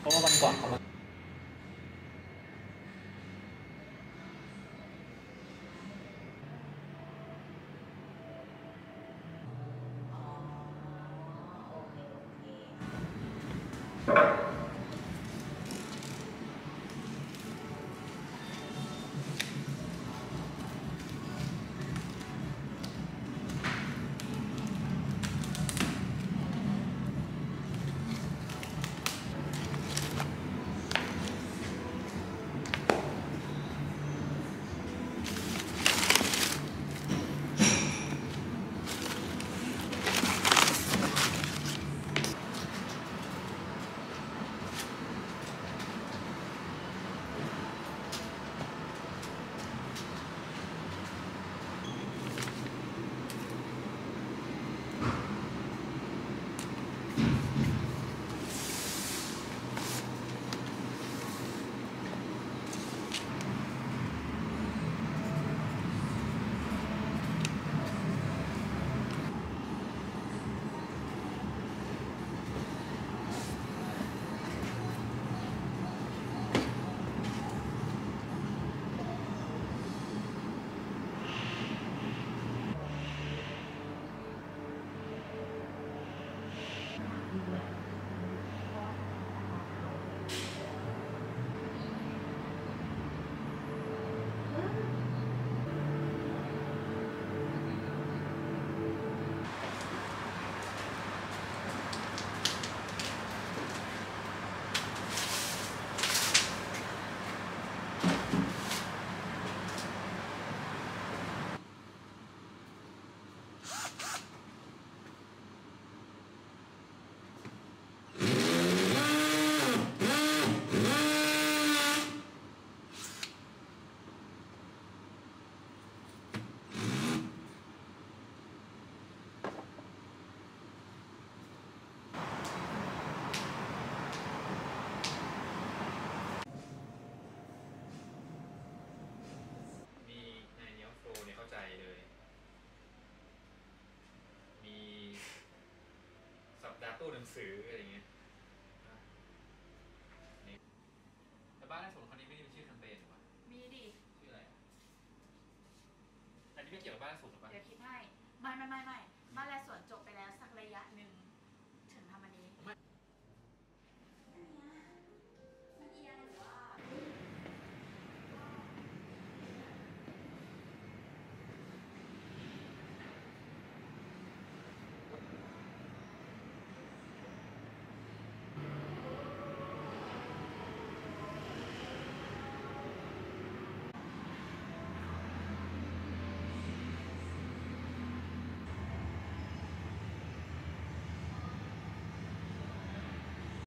เพราะว่าวันก่อนเขามา Mm-hmm. ตู้หนังสืออะไรเงี้ยอะนี่แต่บ้านในสวนคนนี้ไม่ได้มีชื่อแคมเปญหรอวะมีดิ ชื่ออะไรอะอันนี้ไม่เกี่ยวกับบ้านสวนหรอปะ เดี๋ยวคิดให้ ไม่ไม่ไม่ไม่บ้านและสวนจบ